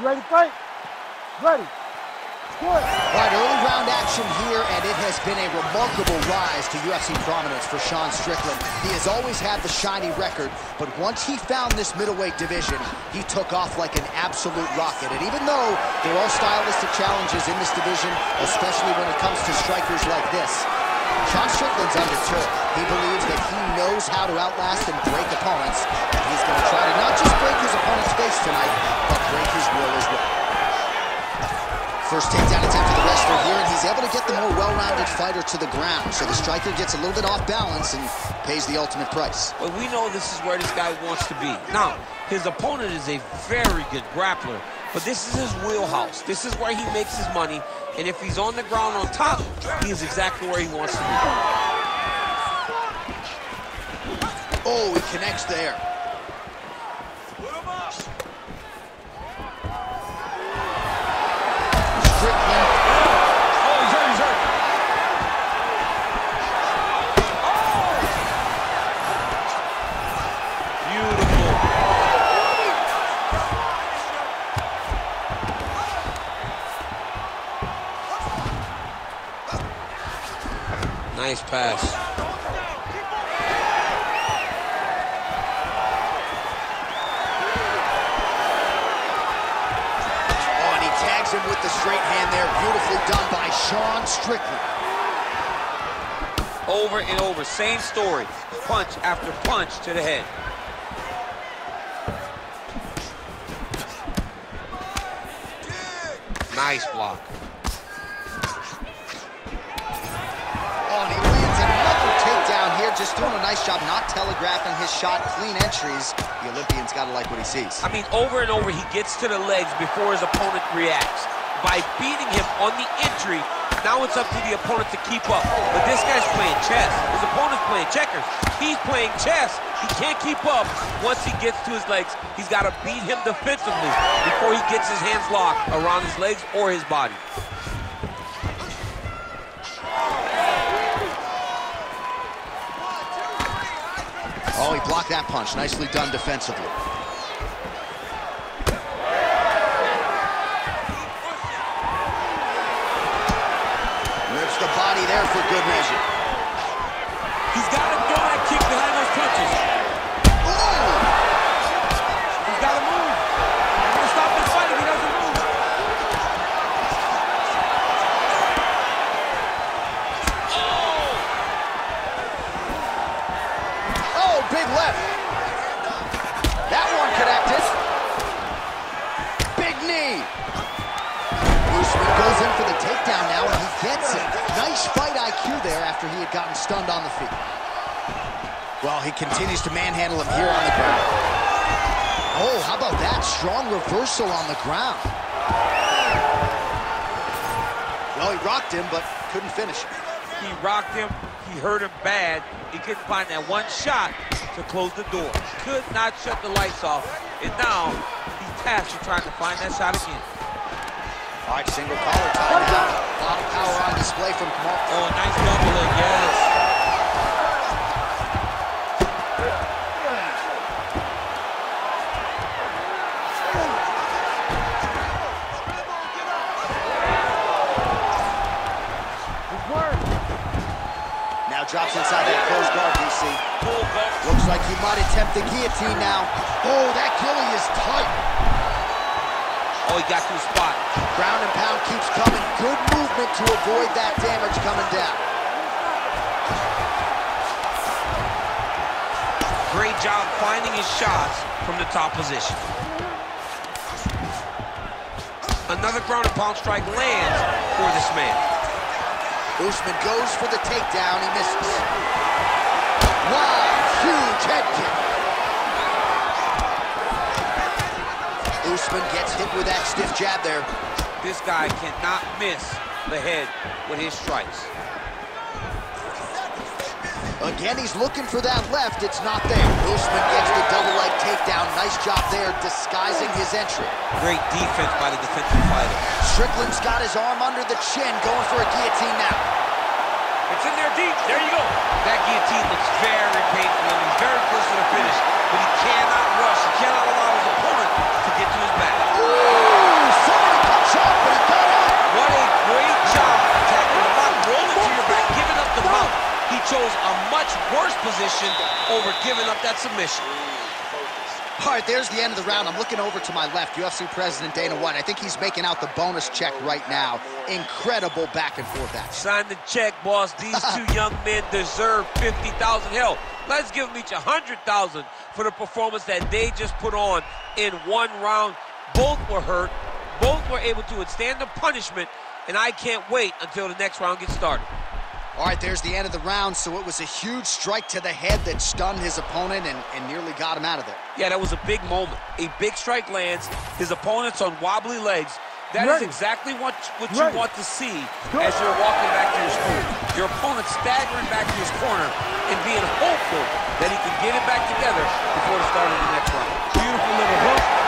You ready to fight? Ready. All right, early round action here, and it has been a remarkable rise to UFC prominence for Sean Strickland. He has always had the shiny record, but once he found this middleweight division, he took off like an absolute rocket. And even though there are stylistic challenges in this division, especially when it comes to strikers like this, Sean Strickland's undeterred. He believes that he knows how to outlast and break opponents, and he's going to try to not just break his opponent's face tonight, but break his will as well. First takedown attempt for the wrestler here, and he's able to get the more well-rounded fighter to the ground. So the striker gets a little bit off balance and pays the ultimate price. Well, we know this is where this guy wants to be. Now, his opponent is a very good grappler, but this is his wheelhouse. This is where he makes his money, and if he's on the ground on top, he is exactly where he wants to be. Oh, he connects there. Strickland. Over and over, same story. Punch after punch to the head. Nice block. Oh, he lands another takedown here, just doing a nice job not telegraphing his shot, clean entries. The Olympian's got to like what he sees. I mean, over and over, he gets to the legs before his opponent reacts. By beating him on the entry, now it's up to the opponent to keep up. But this guy's playing chess. His opponent's playing checkers. He's playing chess. He can't keep up. Once he gets to his legs, he's got to beat him defensively before he gets his hands locked around his legs or his body. Oh, he blocked that punch. Nicely done defensively. There for good measure. Gotten stunned on the feet. Well, he continues to manhandle him here on the ground. Oh, how about that? Strong reversal on the ground. Well, he rocked him, but couldn't finish him. He rocked him. He hurt him bad. He couldn't find that one shot to close the door. Could not shut the lights off. And now he's tasked with trying to find that shot again. All right, single collar time. A lot of power on display from Kamaru. Oh, nice double leg, yes. Now drops inside that closed guard, DC. Looks like he might attempt the guillotine now. Oh, that gilly is tight. Oh, he got to the spot. Ground and pound keeps coming. Good movement to avoid that damage coming down. Great job finding his shots from the top position. Another ground and pound strike lands for this man. Usman goes for the takedown. He misses. Wow, huge head kick. Usman gets hit with that stiff jab there. This guy cannot miss the head with his strikes. Again, he's looking for that left. It's not there. Usman gets the double leg takedown. Nice job there, disguising his entry. Great defense by the defensive fighter. Strickland's got his arm under the chin, going for a guillotine now. It's in there deep. There you go. That guillotine looks very painful, and he's very close to the finish, but he cannot rush. He cannot allow position over giving up that submission. All right, there's the end of the round. I'm looking over to my left, UFC President Dana White. I think he's making out the bonus check right now. Incredible back and forth action. Sign the check, boss. These two young men deserve 50000 Hell, let's give them each 100000 for the performance that they just put on in one round. Both were hurt. Both were able to withstand the punishment, and I can't wait until the next round gets started. All right, there's the end of the round, so it was a huge strike to the head that stunned his opponent and, and nearly got him out of there. Yeah, that was a big moment. A big strike lands, his opponent's on wobbly legs. That Ready. is exactly what, what you want to see as you're walking back to your school. Your opponent staggering back to his corner and being hopeful that he can get it back together before the start of the next round. Beautiful little hook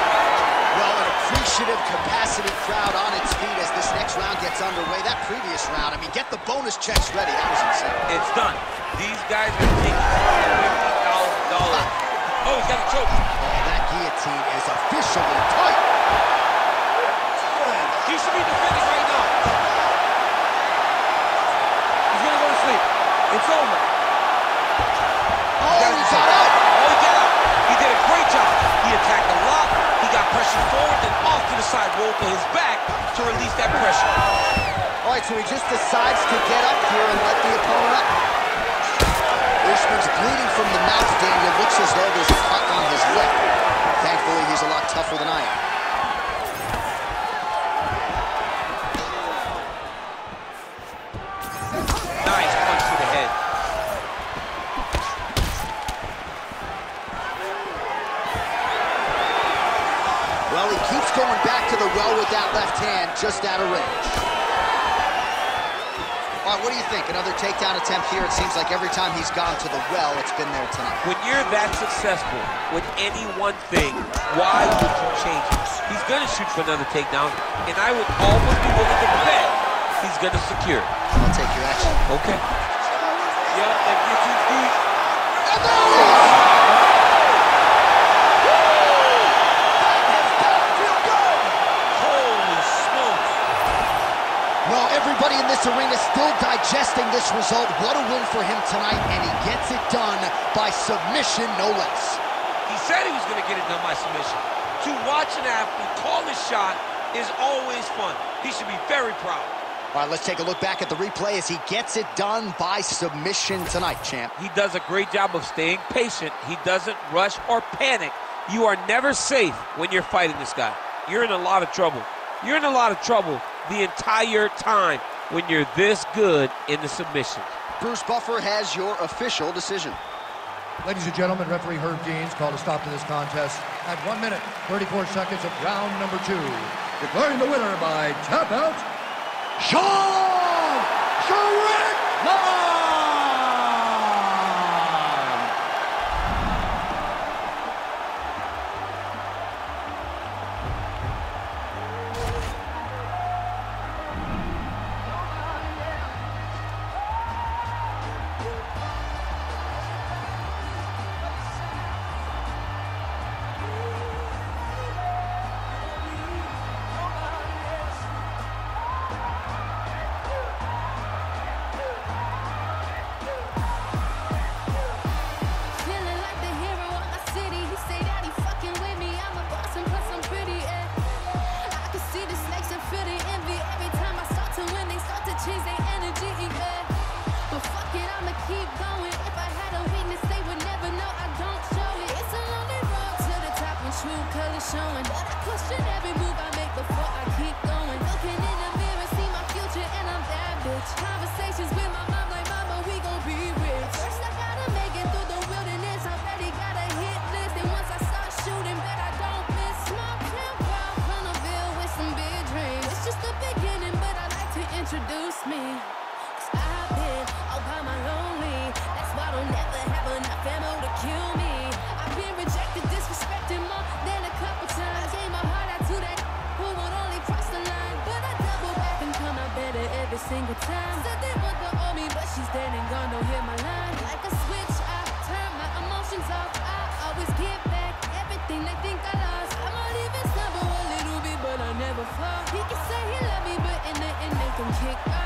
appreciative capacity crowd on its feet as this next round gets underway. That previous round, I mean, get the bonus checks ready. That was insane. It's done. These guys are taking $50,000. Oh, he's got a choke. Oh, that guillotine is officially tight. He should be finish right now. He's going to go to sleep. It's over. Oh, he got out. Oh, he got out. He did a great job. He attacked a lot. He got pressure forward, to the side, roll to his back to release that pressure. All right, so he just decides to get up here and let the opponent up. Usman's bleeding from the mouth, Daniel. Looks as though there's a cut on his lip. Thankfully, he's a lot tougher Right, what do you think? Another takedown attempt here. It seems like every time he's gone to the well, it's been there tonight. When you're that successful with any one thing, why would you change it? He's going to shoot for another takedown, and I would almost be willing to bet he's going to secure I'll take your action. Okay. Yeah, that gets his feet. And there it is! Everybody in this arena still digesting this result. What a win for him tonight, and he gets it done by submission, no less. He said he was going to get it done by submission. To watch an athlete call his shot is always fun. He should be very proud. All right, let's take a look back at the replay as he gets it done by submission tonight, champ. He does a great job of staying patient. He doesn't rush or panic. You are never safe when you're fighting this guy. You're in a lot of trouble. You're in a lot of trouble the entire time when you're this good in the submission. Bruce Buffer has your official decision. Ladies and gentlemen, referee Herb Deans called a stop to this contest at 1 minute, 34 seconds of round number two. Declaring the winner by tap out, Sean Strickland! single time. Said they want the on me, but she's dead and gone, don't hear my line. Like a switch, I turn my emotions off. I always give back everything they think I lost. I might even stumble a little bit, but I never fall. He can say he love me, but in the end, make him kick off.